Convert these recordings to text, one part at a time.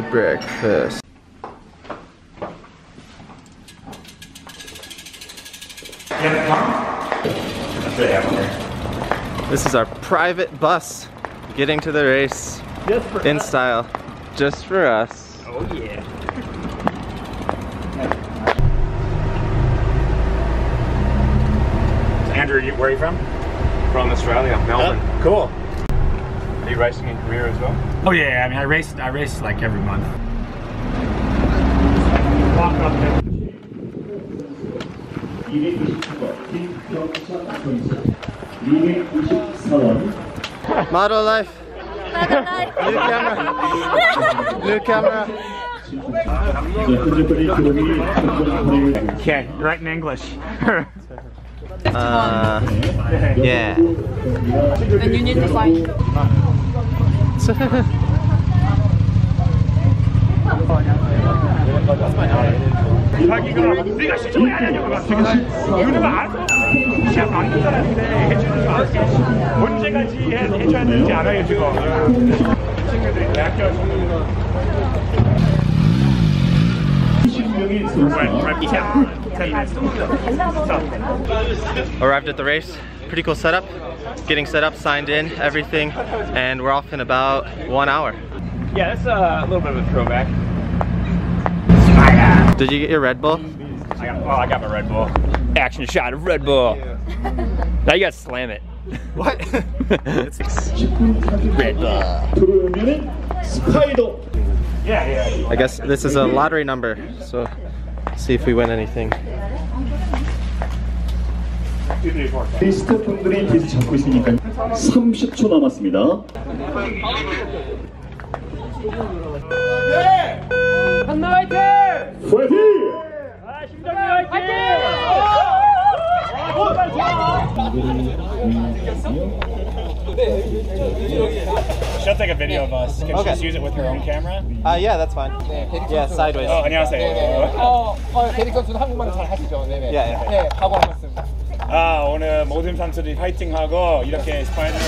breakfast. This is our private bus getting to the race in style, just for us. Oh yeah. Andrew, where are you from? From Australia, Melbourne. Cool. Are you racing in Korea as well? Oh yeah, I mean I raced I raced like every month. Model life. Model life. New camera. New camera. Okay, right in English. uh, yeah. And you need to find. 자기가 네가 시청해야냐고 이거는 알아. 시합 안된 사람인데 해주는 줄 알았지. 언제까지 해, 해줘야 되는지 알아요 지금. 친구들이 대학교 왔으면 20명의 선수 right, right behind. Ten minutes. Stop. Arrived at the race. pretty cool setup. Getting set up, signed in, everything, and we're off in about one hour. Yeah, that's uh, a little bit of a throwback. Did you get your Red Bull? I got, I got my Red Bull. Action shot of Red Bull. Now you gotta slam it. What? Red Bull. Yeah, yeah. I guess this is a lottery number, so see if we win anything. 리스트 분들이 계속 잡고 있으니까 30초 남았습니다 파이팅! She'll take a video of us. Can she Okay. just use it with her own camera? Uh, yeah, that's fine. Yeah, sideways. 어, 안녕하세요. 어, 어, 대리 선수는 한국말을 잘 하시죠. 네네. 야, 야. 네, 각오 한 말씀. 아, 오늘 모든 선수들이 파이팅하고 이렇게 스파이더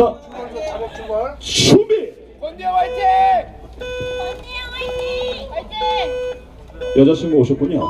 자, 수비. 권지야 화이팅! 권지야 화이팅! 화이팅! 여자친구 오셨군요.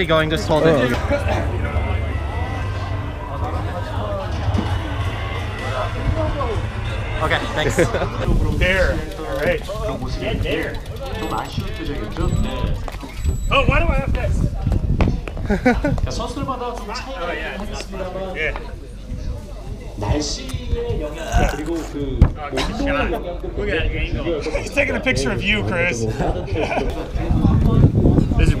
already going, just hold it. Okay, thanks. There. All right. Get there. Oh, why do I have this? 선수들마다 좀 차이가 Oh, yeah. 있습니다만 Yeah. 날씨의 영향 그리고 그 온도의 영향도 Look at that angle. He's taking a picture of you, Chris. this is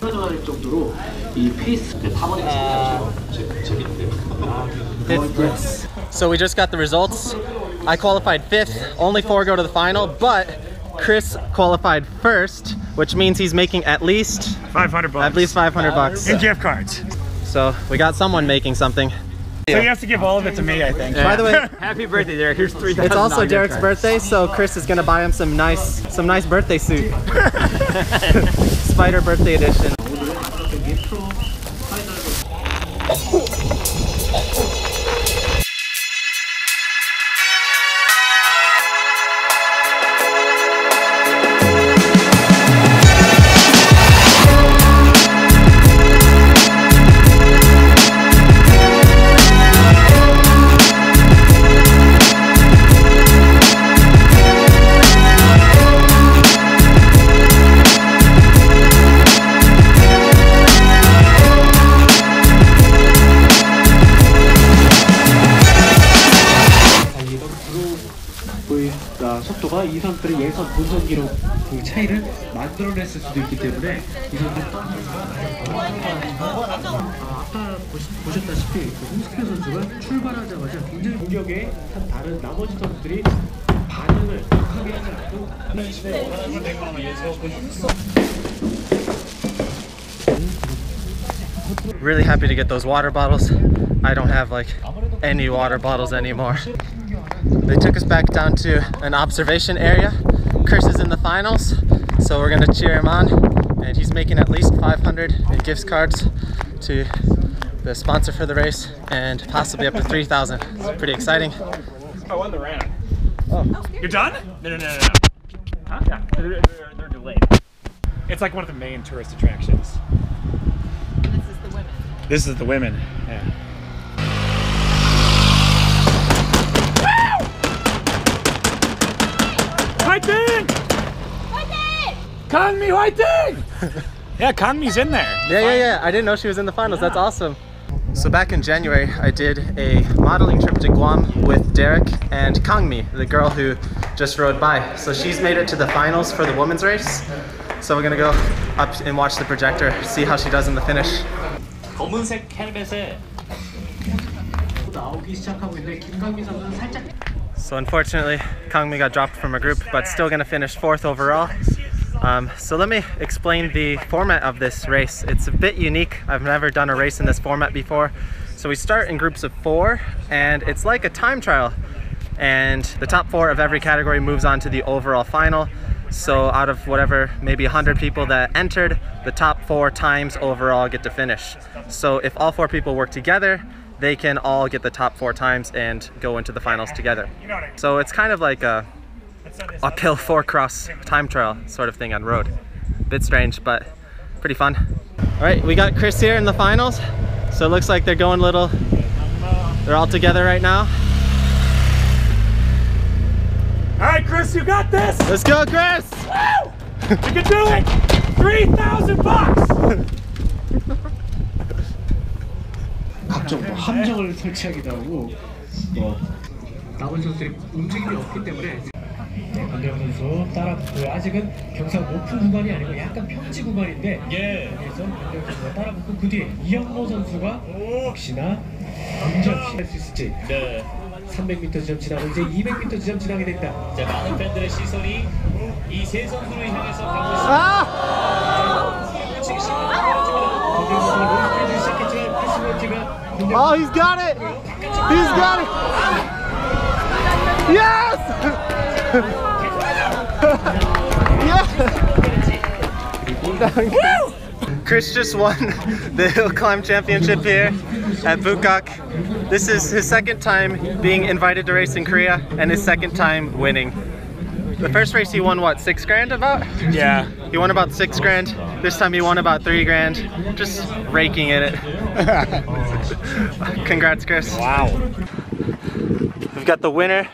화이팅! 할 정도로 이 페이스 타버리는 제 재밌는데요. So we just got the results. I qualified fifth. Only four go to the final, but Chris qualified first, which means he's making at least 500 bucks. at least 500 bucks. in gift cards. So we got someone making something. So he has to give all of it to me, I think. By the way, Happy birthday, Derek. Here's three. it's also Derek's birthday, so Chris is gonna buy him some nice, some nice birthday suit. Spyder birthday edition. 이 선수들의 예선 본선 기록 그 차이를 만들어냈을 수도 있기 때문에 이 선수들 아, 아까 보시, 보셨다시피 그 홍석표 선수가 출발하자마자 굉장히 공격에 한 다른 나머지 선수들이 반응을 하게 하지 않고 Really happy to get those water bottles. I don't have like any water bottles anymore. They took us back down to an observation area. Chris is in the finals, so we're gonna cheer him on. And he's making at least 500 in gift cards to the sponsor for the race and possibly up to 3,000. It's pretty exciting. Oh, I won the round. Oh. You're done? No, no, no, no, no. Huh? Yeah, they're, they're, they're delayed. It's like one of the main tourist attractions. This is the women. This is the women. Yeah. Kangmi Whiting! yeah, Kangmi's in there. Yeah, yeah, yeah. I didn't know she was in the finals. Yeah. That's awesome. So back in January, I did a modeling trip to Guam with Derek and Kangmi, the girl who just rode by. So she's made it to the finals for the women's race. So we're gonna go up and watch the projector, see how she does in the finish. 검은색 헬멧에 나오기 시작하고 선수는 살짝 So unfortunately, Kangmi got dropped from her group, but still gonna finish fourth overall. Um, so let me explain the format of this race. It's a bit unique. I've never done a race in this format before. So we start in groups of four, and it's like a time trial. And the top four of every category moves on to the overall final. So out of whatever, maybe 100 people that entered, the top four times overall get to finish. So if all four people work together, they can all get the top four times and go into the finals together. So it's kind of like a uphill four cross time trial sort of thing on road. Bit strange, but pretty fun. All right, we got Chris here in the finals. So it looks like they're going little, they're all together right now. All right, Chris, you got this. Let's go, Chris! You can do it. Three thousand bucks. 각종 뭐 함정을 설치하기도 하고 뭐 나머지 선수들이 움직임이 없기 때문에 네, 권대영 선수 따라붙고요. 아직은 경상 높은 구간이 아니고 약간 평지 구간인데 예. 여기서 권대영 선수가 따라붙고 그 뒤에 이영모 선수가 역시나 운전 피할 수 있을지 네. 300m 지점 지나고 이제 200m 지점 지나게 된다. 자, 많은 팬들의 시선이 이 세 선수를 향해서 가고 있습니다. 권대영 선수가 로스트를 시작했지만 80m가 권대영 Oh, he's got it! He's got it! Yes! Chris just won the hill climb championship here at Bukak. This is his second time being invited to race in Korea and his second time winning. The first race he won what, six grand about? Yeah. He won about six grand. This time he won about three grand. Just raking in it. Congrats, Chris. Wow. We've got the winner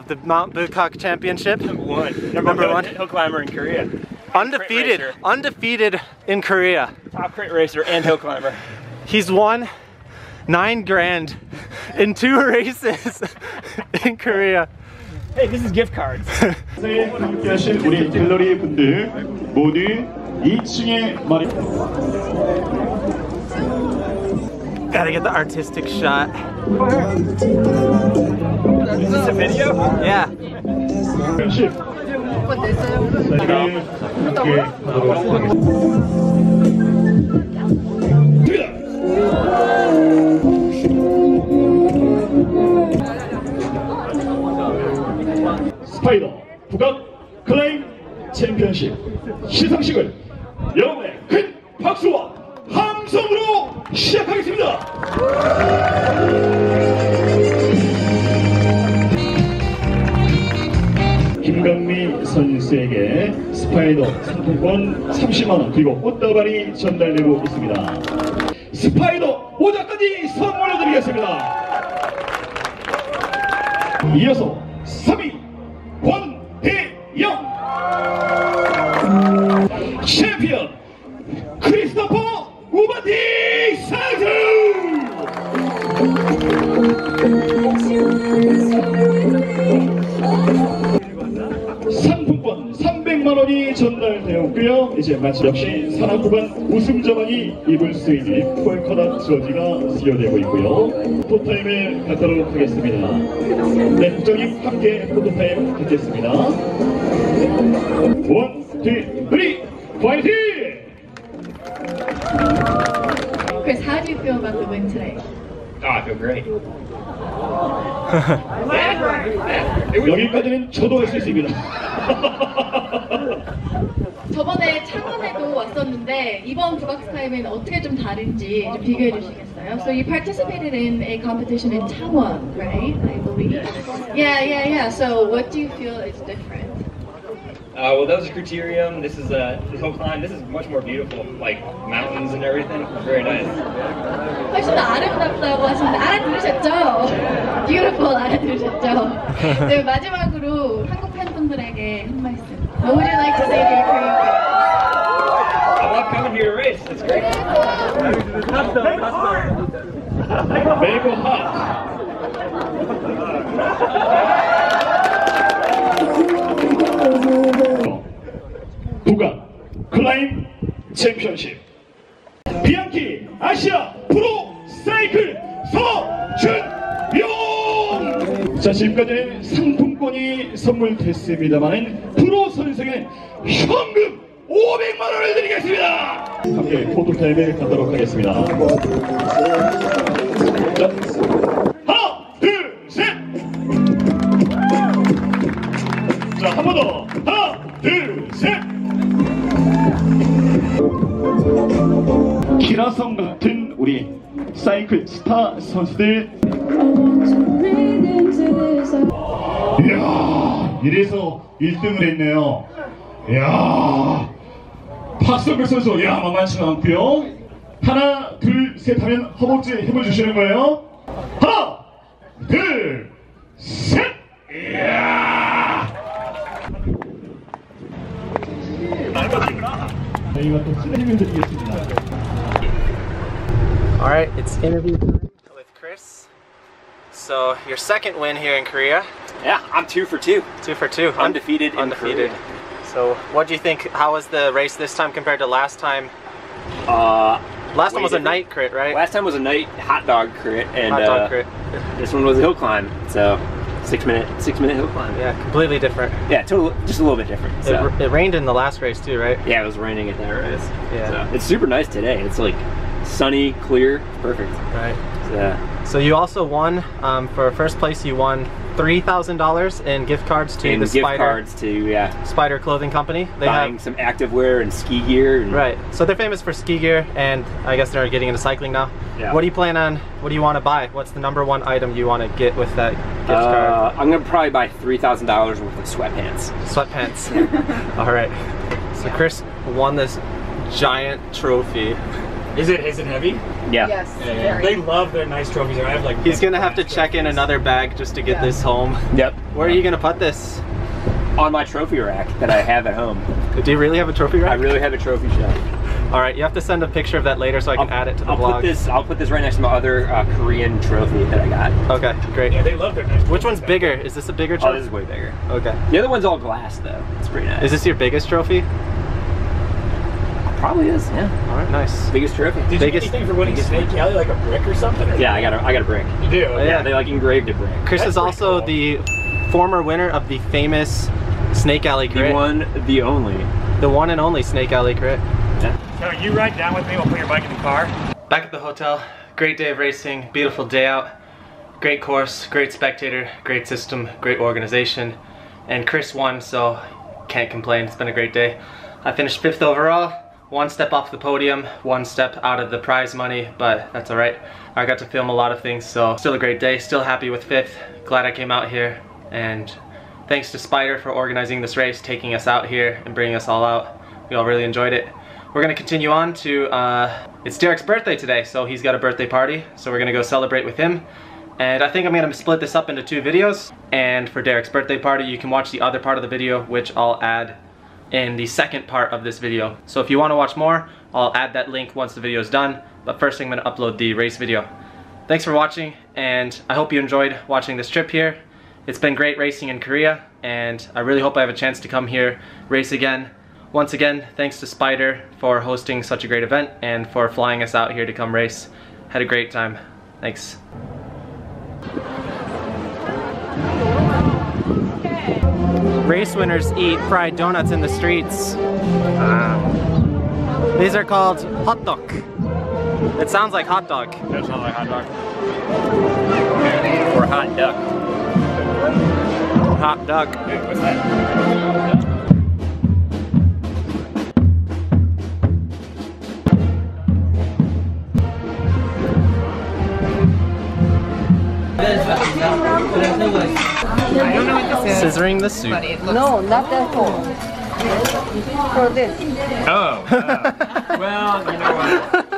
of the Mount Bukak Championship. Number one. Number, Number one. Hill climber in Korea. Undefeated. Undefeated in Korea. Top crate racer and hill climber. He's won nine grand in two races in Korea. Hey, this is gift cards. 2층에 Gotta get the artistic shot. Is this a video? Yeah. 함께 하도록 하겠습니다. 스파이더 북악 클라임 챔피언십 시상식을 여러분의 큰 박수와 선수에게 스파이더 상품권 30만원 그리고 꽃다발이 전달되고 있습니다. 스파이더 모자까지 선물로 드리겠습니다. 이어서 3위 권대영 챔피언 이제 마치 역시 산악구간 우승자만이 입을 수 있는 폴커다 저지가 수여되고 있고요. 포토타임을 갖도록 하겠습니다. 네, 국장님 함께 포토타임 갖겠습니다. 원, 투, 쓰리, 파이팅! Chris, how do you feel about the win today? Oh, I feel great. 여기까지는 저도 할 수 있습니다. 저번에 창원에도 왔었는데 이번 북악스 타임은 어떻게 좀 다른지 좀 비교해 주시겠어요? So you participated in a competition in Changwon, right? I believe. Yeah, yeah, yeah. So what do you feel is different? Uh, well, that was a criterium. This is a the hill climb. This is much more beautiful, like mountains and everything. Very nice. 훨씬 더 아름답다고 하시는데 알아들으셨죠? Beautiful 알아들으셨죠? 네, 마지막으로 한국 팬분들에게 한 말씀. What would you like to say to your Korean 메이고 핫. 북한 클라임 챔피언십 비앙키 아시아 프로 사이클 서준용 자 지금까지는 상품권이 선물됐습니다만은 프로 선수에게 현금 500만 원을 드리겠습니다 함께 포토타임을 갖도록 하겠습니다 자, 하나 둘 셋 자, 한 번 더. 하나, 둘, 셋. 기라성 같은 우리 사이클 스타 선수들. 이야, 이래서 1등을 했네요. 이야, 박성글 선수, 이야, 만만치 않고요. 하나, 둘, 셋 하면 허벅지 힘을 주시는 거예요. 하나, 둘, 셋. 이야. 저희가 또 클레임을 드리겠습니다. All right, it's interview time with Chris. So your second win here in Korea, Yeah, I'm two for two. two for two, Un- Undefeated in undefeated. So what do you think? How was the race this time compared to last time? Uh, Last one was a night crit, right? last time was a night hot dog crit, and Hot uh, crit. this one was a hill climb. So six minute, six minute hill climb. Yeah, completely different. yeah, total, just a little bit different. It, So. r- it rained in the last race too, right? yeah, it was raining at that race. Yeah. So, it's super nice today. It's like sunny, clear, perfect. Right. So, So you also won um, for first place. You won three thousand dollars in gift cards to and the gift Spyder cards to yeah, Spyder Clothing Company. They buying have some active wear and ski gear. And, right. So they're famous for ski gear, and I guess they're getting into cycling now. Yeah. What do you plan on? What do you want to buy? What's the number one item you want to get with that gift card? Uh, I'm gonna probably buy three thousand dollars worth of sweatpants. Sweatpants. All right. So Chris won this giant trophy. Is it is it heavy? Yeah. Yes. They love their nice trophies. I have like. He's gonna have to check in another bag just to get Yeah. this home. Yep. Where are you gonna put this? On my trophy rack that I have at home. Do you really have a trophy rack? I really have a trophy shelf. All right, you have to send a picture of that later so I can add it to the I'll vlog. put this. I'll put this right next to my other uh, Korean trophy that I got. Okay, great. Yeah, they love their nice. Which one's bigger? Is this a bigger Oh, trophy? this is way bigger. Okay. The other one's all glass though. It's pretty nice. Is this your biggest trophy? Probably is. Yeah. All right, nice. Biggest trophy. Did you biggest- get anything for winning Snake Alley, like a brick or something? or- Yeah, I got a. I got a brick. You do? Oh, Yeah, they like engraved a brick. Chris That's is also pretty the former winner of the famous Snake Alley The crit. one, the only. The one and only Snake Alley crit. Yeah. So you ride down with me. We'll put your bike in the car. Back at the hotel, great day of racing, beautiful day out, great course, great spectator, great system, great organization, and Chris won, so can't complain. It's been a great day. I finished fifth overall, one step off the podium, one step out of the prize money, but that's all right. I got to film a lot of things, so still a great day. Still happy with fifth. Glad I came out here, and thanks to Spyder for organizing this race, taking us out here and bringing us all out. We all really enjoyed it. We're gonna continue on to, uh, it's Derek's birthday today, so he's got a birthday party, so we're gonna go celebrate with him. And I think I'm gonna split this up into two videos. And for Derek's birthday party, you can watch the other part of the video, which I'll add in the second part of this video. So if you wanna watch more, I'll add that link once the video is done. But first I'm gonna upload the race video. Thanks for watching, and I hope you enjoyed watching this trip here. It's been great racing in Korea, and I really hope I have a chance to come here, race again. Once again, thanks to Spyder for hosting such a great event and for flying us out here to come race. Had a great time. Thanks. Race winners eat fried donuts in the streets. Uh, these are called hotteok. It sounds like hot dog. That's not like hot dog. Or hot duck. Hot dog. Dude, what's that? Scissoring the soup. but it looks No, not that phone. For this. Oh. uh, well, you know what?